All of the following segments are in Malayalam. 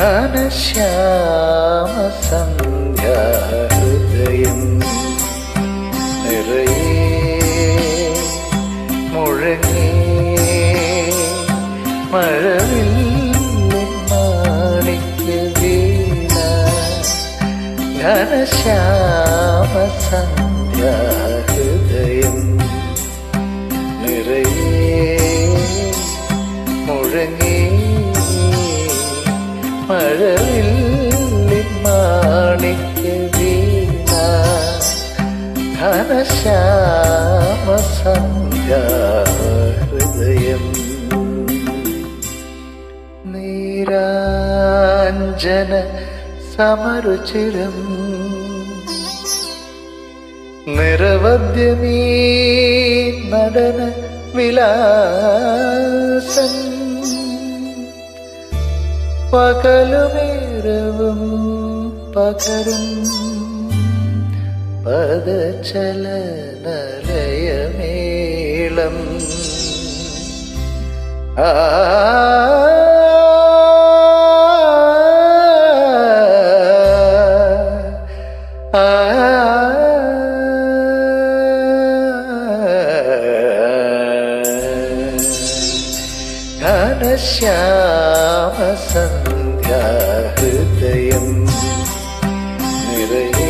ഘനശ്യാമ സന്ധ്യാഹൃദയം നിറയെ മുഴങ്ങി മഴവിൽ മാണിക്യ വീണ ഘനശ്യാമ സന്ധ്യാഹൃദയം നിറയെ സന്ധ്യാഹൃദയം നീരാഞ്ജന സമരുചിരം. നിരവധ്യമീ നടന വിലാസൻ പകലുമേരവും പകരും പദചലനലയമേളം ആ ഘനശ്യാമ സന്ധ്യാഹൃദയം നിറയെ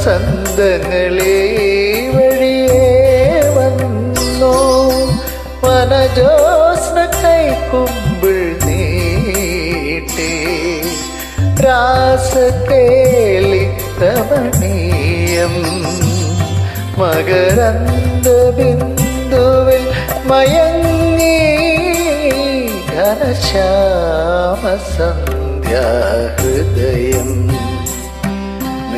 വസന്തങ്ങളീ വഴിയേ വന്നോ? വനജോസ്ന കൈക്കുമ്പിൾ നീട്ടി. രാസകേളി രമണീയം മകരന്ദ ബിന്ദുവിൽ മയങ്ങി. ഘനശ്യാമ സന്ധ്യാഹൃദയം